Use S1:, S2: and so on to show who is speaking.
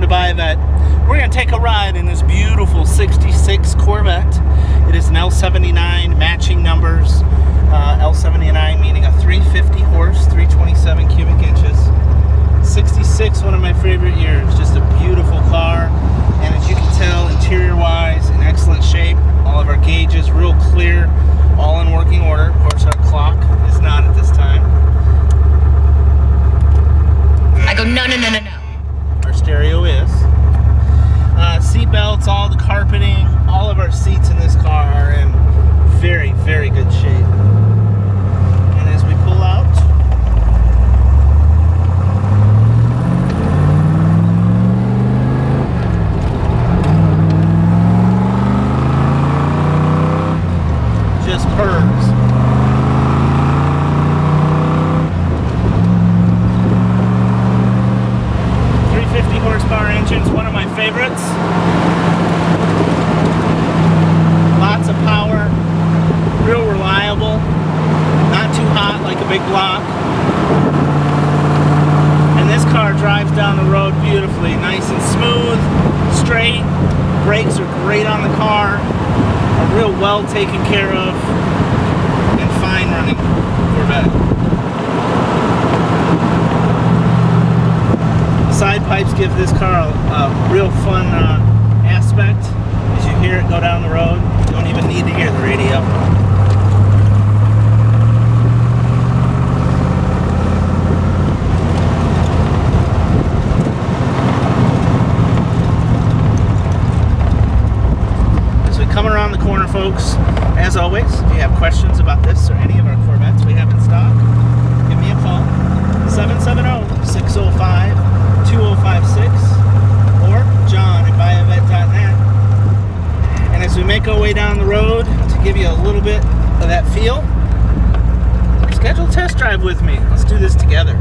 S1: to Buy that. We're going to take a ride in this beautiful 66 Corvette. It is an L79 matching numbers. Uh, L79 meaning a 350 horse, 327 cubic inches. 66, one of my favorite years. Just a beautiful car. And as you can tell, interior wise, in excellent shape. All of our gauges real clear, all in working order. Of course, our clock is not at this time.
S2: I go, no, no, no, no, no.
S1: our stereo is. Uh, belts, all the carpeting, all of our seats in this car are in very, very good shape. And as we pull out, just purrs. Three fifty horsepower engines, one of my favorites. Lots of power, real reliable, not too hot like a big block. And this car drives down the road beautifully, nice and smooth, straight. Brakes are great on the car, are real well taken care of, and fine running Corvette. side pipes give this car a, a real fun uh, aspect. As you hear it go down the road, you don't even need to hear the radio. As we come around the corner, folks, as always, if you have questions about this or any of our Corvettes we have in stock, give me a call. 770-605-2056 or john at buyavette.net. And as we make our way down the road to give you a little bit of that feel, schedule a test drive with me. Let's do this together.